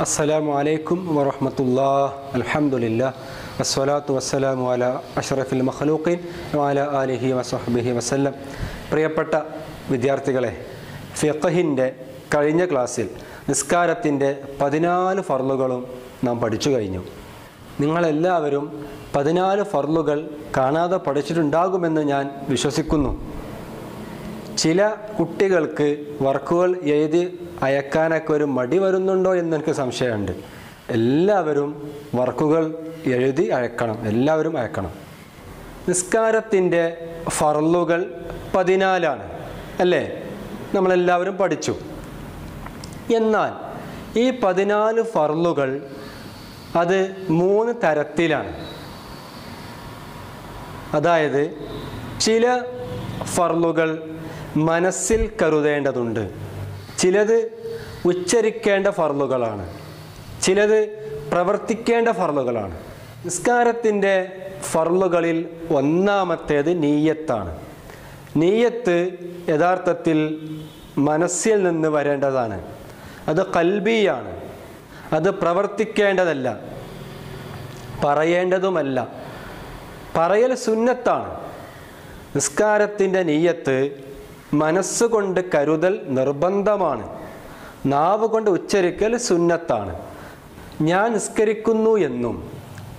അസ്സലാമു അലൈക്കും വറഹമത്തുല്ലാ അലഹമുല്ല വസ്സലാത്തു വസ്സലാമു അല അഷറഫുൽ മഖലൂഖീൻ വാല ആലിഹി വസ്ഹബിഹി വസല്ലം. പ്രിയപ്പെട്ട വിദ്യാർത്ഥികളെ ഫിഖഹിന്റെ കഴിഞ്ഞ ക്ലാസ്സിൽ നിസ്കാരത്തിന്റെ പതിനാല് ഫർലുകളും നാം പഠിച്ചു കഴിഞ്ഞു. നിങ്ങളെല്ലാവരും പതിനാല് ഫർലുകൾ കാണാതെ പഠിച്ചിട്ടുണ്ടാകുമെന്ന് ഞാൻ വിശ്വസിക്കുന്നു. ചില കുട്ടികൾക്ക് വർക്കുകൾ എഴുതി അയക്കാനൊക്കെ ഒരു മടി വരുന്നുണ്ടോ എന്ന് എനിക്ക് സംശയമുണ്ട്. എല്ലാവരും വർക്കുകൾ എഴുതി അയക്കണം. എല്ലാവരും അയക്കണം. നിസ്കാരത്തിന്റെ ഫർളുകൾ പതിനാലാണ്. അല്ലേ? നമ്മളെല്ലാവരും പഠിച്ചു. എന്നാൽ ഈ പതിനാല് ഫർളുകൾ അത് മൂന്ന് തരത്തിലാണ്. അതായത് ചില ഫർളുകൾ മനസ്സിൽ കരുതേണ്ടതുണ്ട്. ചിലത് ഉച്ചരിക്കേണ്ട ഫർളുകളാണ്. ചിലത് പ്രവർത്തിക്കേണ്ട ഫർളുകളാണ്. നിസ്കാരത്തിന്റെ ഫർളുകളിൽ ഒന്നാമത്തേത് നീയത്താണ്. നീയത്ത് യഥാർത്ഥത്തിൽ മനസ്സിൽ നിന്ന് വരേണ്ടതാണ്. അത് കൽബിയാണ്. അത് പ്രവർത്തിക്കേണ്ടതല്ല. പറയേണ്ടതുമല്ല. പറയൽ സുന്നത്താണ്. നിസ്കാരത്തിന്റെ നീയത്ത് മനസ്സുകൊണ്ട് കരുതൽ നിർബന്ധമാണ്. നാവ് കൊണ്ട് ഉച്ചരിക്കൽ സുന്നത്താണ്. ഞാൻ നിസ്കരിക്കുന്നു എന്നും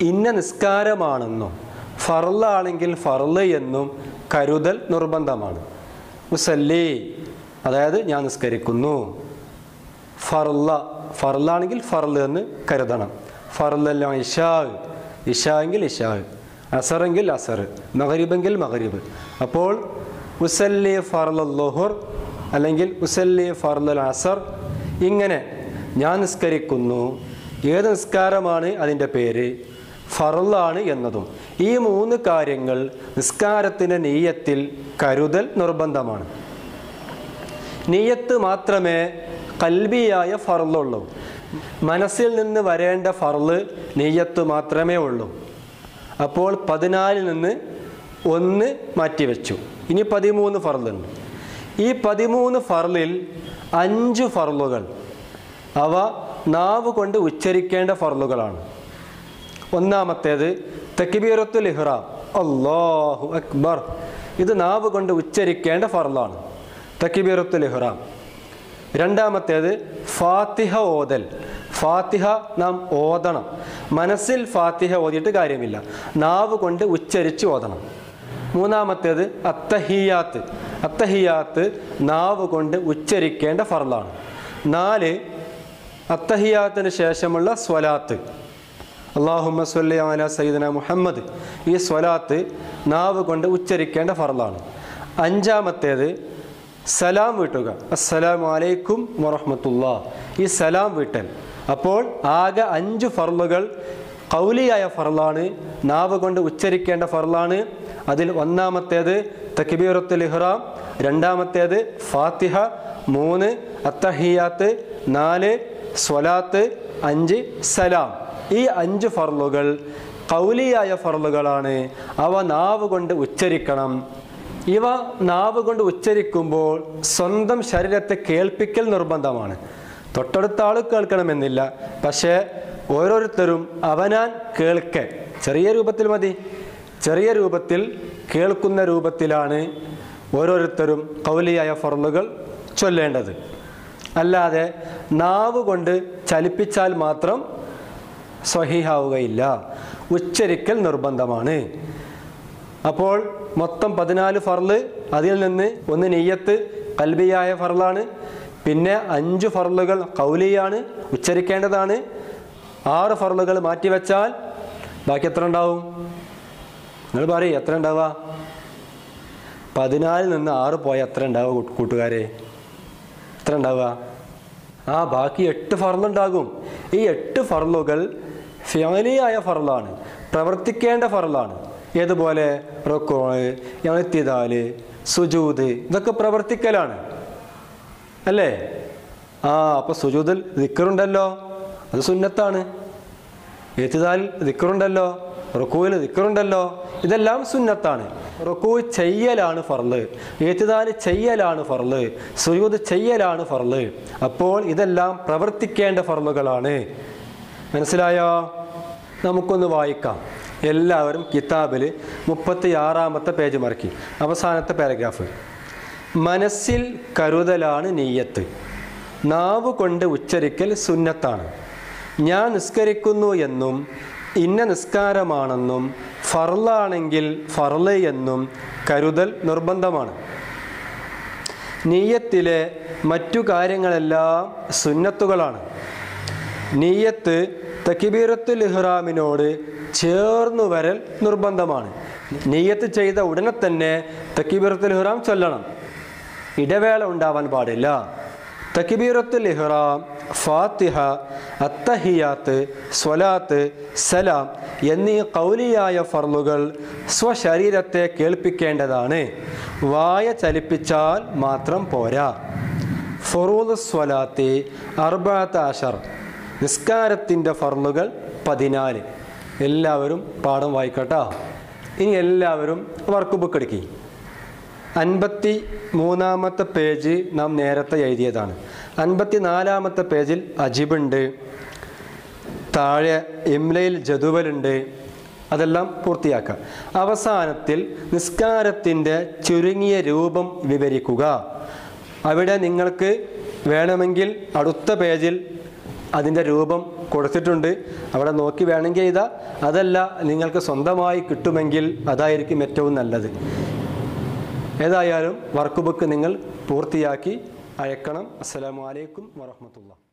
ഇന്ന നിസ്കാരമാണെന്നും ഫർലാണെങ്കിൽ ഫർൾ എന്നും കരുതൽ നിർബന്ധമാണ്. മുസല്ലി അതായത് ഞാൻ നിസ്കരിക്കുന്നു. ഫർല ഫർലാണെങ്കിൽ ഫർൾ എന്ന് കരുതണം. ഫർലല്ല ഇഷാ ഇഷാ എങ്കിൽ ഇഷാ അസറെങ്കിൽ അസർ മഹരീബെങ്കിൽ മഹരീബ് അപ്പോൾ ഉസല്ലി ഫർൽ ലുഹുർ അല്ലെങ്കിൽ ഉസല്ലി ഫർൽ അസർ. ഇങ്ങനെ ഞാൻ നിസ്കരിക്കുന്നു. ഏത് നിസ്കാരമാണ് അതിന്റെ പേര്? ഫറലാണ് എന്നതും. ഈ മൂന്ന് കാര്യങ്ങൾ നിസ്കാരത്തിന്റെ നെയ്യത്തിൽ കരുതൽ നിർബന്ധമാണ്. നീയത്ത് മാത്രമേ കൽബിയായ ഫറുള്ളൂ മനസ്സിൽ നിന്ന് വരേണ്ട ഫർൾ നെയ്യത്ത് മാത്രമേ ഉള്ളൂ. അപ്പോൾ പതിനാലിൽ നിന്ന് ഒന്ന് മാറ്റിവെച്ചു. ഇനി പതിമൂന്ന് ഫറലുണ്ട് ഈ പതിമൂന്ന് ഫർളിൽ അഞ്ച് ഫർളുകൾ. അവ നാവ് കൊണ്ട് ഉച്ചരിക്കേണ്ട ഫർളുകളാണ്. ഒന്നാമത്തേത് തക്ബീറത്തുൽ ഇഹ്റാം. അള്ളാഹു അക്ബർ. ഇത് നാവ് കൊണ്ട് ഉച്ചരിക്കേണ്ട ഫർളാണ്. തക്ബീറത്തുൽ ഇഹ്റാം. രണ്ടാമത്തേത് ഫാത്തിഹ ഓതൽ. ഫാത്തിഹ നാം ഓതണം. മനസ്സിൽ ഫാത്തിഹ ഓതിയിട്ട് കാര്യമില്ല. നാവ് കൊണ്ട് ഉച്ചരിച്ച് ഓതണം. മൂന്നാമത്തേത് അത്തഹിയാത്ത്. അത്തഹിയാത്ത് നാവ് കൊണ്ട് ഉച്ചരിക്കേണ്ട ഫർളാണ്. നാല് അത്തഹിയാത്തിന് ശേഷമുള്ള സ്വലാത്ത്. അള്ളാഹുമ്മ സ്വല്ലി അല സയ്യിദന മുഹമ്മദ്. ഈ സ്വലാത്ത് നാവ് കൊണ്ട് ഉച്ചരിക്കേണ്ട ഫർളാണ്. അഞ്ചാമത്തേത് സലാം വീട്ടുക. അസ്സലാമു അലൈക്കും വറഹമത്തുള്ള. ഈ സലാം വീട്ടൽ. അപ്പോൾ ആകെ അഞ്ച് ഫർളുകൾ കൗലിയായ ഫർളാണ്. നാവ് കൊണ്ട് ഉച്ചരിക്കേണ്ട ഫർളാണ്. അതിൽ ഒന്നാമത്തേത് തക്ബീറത്തുൽ ഇഹ്റാം രണ്ടാമത്തേത് ഫാത്തിഹ മൂന്ന് അത്തഹിയാത്ത് നാല് സ്വലാത്ത് അഞ്ച് സലാം. ഈ അഞ്ച് ഫർലുകൾ കൗലിയായ ഫർലുകളാണ് അവ നാവ് കൊണ്ട് ഉച്ചരിക്കണം. ഇവ നാവ് കൊണ്ട് ഉച്ചരിക്കുമ്പോൾ സ്വന്തം ശരീരത്തെ കേൾപ്പിക്കൽ നിർബന്ധമാണ്. തൊട്ടടുത്ത ആൾ കേൾക്കണമെന്നില്ല. പക്ഷേ ഓരോരുത്തരും അവനാൻ കേൾക്കെ. ചെറിയ രൂപത്തിൽ മതി. ചെറിയ രൂപത്തിൽ കേൾക്കുന്ന രൂപത്തിലാണ് ഓരോരുത്തരും കൗലിയായ ഫറലുകൾ ചൊല്ലേണ്ടത്. അല്ലാതെ നാവ് കൊണ്ട് ചലിപ്പിച്ചാൽ മാത്രം സ്വഹീഹാവുകയില്ല ഉച്ചരിക്കൽ നിർബന്ധമാണ്. അപ്പോൾ മൊത്തം പതിനാല് ഫർൾ അതിൽ നിന്ന് ഒന്ന് നെയ്യത്ത് കൽബിയായ ഫർളാണ്. പിന്നെ അഞ്ച് ഫർളുകൾ കൗലിയാണ് ഉച്ചരിക്കേണ്ടതാണ്. ആറ് ഫർളുകൾ മാറ്റിവെച്ചാൽ ബാക്കി എത്ര ഉണ്ടാവും? നിങ്ങൾ പറയും എത്ര ഉണ്ടാവുക? പതിനാലിൽ നിന്ന് ആറ് പോയ എത്ര ഉണ്ടാവുക കൂട്ടുകാരെ? എത്ര ഉണ്ടാവുക? ആ ബാക്കി എട്ട് ഫർളുണ്ടാകും. ഈ എട്ട് ഫർളുകൾ ഫിയലിയായ ഫർളാണ്. പ്രവർത്തിക്കേണ്ട ഫർളാണ്. ഏതുപോലെ? റൊക്കോൾ എഴുത്തിതാൽ സുജൂത് ഇതൊക്കെ പ്രവർത്തിക്കലാണ്. അല്ലേ? ആ അപ്പോൾ സുജൂതിൽ ദിക്കറുണ്ടല്ലോ അത് സുന്നത്താണ്. എത്തിതാൽ ദിക്കറുണ്ടല്ലോ റുക്കുവിൽ ദിക്കറുണ്ടല്ലോ ഇതെല്ലാം സുന്നത്താണ്. റുക്കു ചെയ്യലാണ് ഫർൾ. ഏറ്റുതാൽ ചെയ്യലാണ് ഫർൾ. സുയൂദ് ചെയ്യലാണ് ഫർൾ. അപ്പോൾ ഇതെല്ലാം പ്രവർത്തിക്കേണ്ട ഫർളുകളാണ്. മനസ്സിലായോ? നമുക്കൊന്ന് വായിക്കാം. എല്ലാവരും കിതാബിൽ മുപ്പത്തി ആറാമത്തെ പേജ് മറക്കി. അവസാനത്തെ പാരഗ്രാഫ്. മനസ്സിൽ കരുതലാണ് നീയത്ത് നാവ് കൊണ്ട് ഉച്ചരിക്കൽ സുന്നത്താണ്. ഞാൻ നിസ്കരിക്കുന്നു എന്നും ഇന്ന നിസ്കാരമാണെന്നും ഫർലാണെങ്കിൽ ഫർൾ എന്നും കരുതൽ നിർബന്ധമാണ്. നീയത്തിലെ മറ്റു കാര്യങ്ങളെല്ലാം സുന്നത്തുകളാണ്. നീയത്ത് തക്കിബീറത്തുൽ ഇഹ്റാമിനോട് ചേർന്നു വരൽ നിർബന്ധമാണ്. നീയത്ത് ചെയ്ത ഉടനെ തന്നെ തക്കിബീറത്തുൽ ഇഹ്റാം ചൊല്ലണം. ഇടവേള ഉണ്ടാവാൻ പാടില്ല. തക്കിബീറത്തുൽ ഇഹ്റാം ഫാത്തിഹ അത്തഹിയാത്ത് സ്വലാത്ത് സലാം എന്നീ കൗലിയായ ഫർലുകൾ സ്വശരീരത്തെ കേൾപ്പിക്കേണ്ടതാണ്. വായ ചലിപ്പിച്ചാൽ മാത്രം പോരാ. ഫറൂദ് സ്വലാത്തി അർബാത്ത അഷർ നിസ്കാരത്തിന്റെ ഫർലുകൾ പതിനാല്. എല്ലാവരും പാഠം വായിക്കട്ടോ. ഇനി എല്ലാവരും വർക്ക് ബുക്ക് എടുക്കി. അൻപത്തി മൂന്നാമത്തെ പേജ് നാം നേരത്തെ എഴുതിയതാണ്. അൻപത്തി നാലാമത്തെ പേജിൽ അജിബുണ്ട് താഴെ ഇംലയിൽ ജതുവലുണ്ട് അതെല്ലാം പൂർത്തിയാക്കാം. അവസാനത്തിൽ നിസ്കാരത്തിന്റെ ചുരുങ്ങിയ രൂപം വിവരിക്കുക. അവിടെ നിങ്ങൾക്ക് വേണമെങ്കിൽ അടുത്ത പേജിൽ അതിന്റെ രൂപം കൊടുത്തിട്ടുണ്ട്. അവിടെ നോക്കി വേണമെങ്കിൽ ഇതാ അതല്ല നിങ്ങൾക്ക് സ്വന്തമായി കിട്ടുമെങ്കിൽ അതായിരിക്കും ഏറ്റവും നല്ലത്. ഏതായാലും വർക്ക് ബുക്ക് നിങ്ങൾ പൂർത്തിയാക്കി അയക്കണം. അസ്സലാമു അലൈക്കും വറഹമത്തുള്ള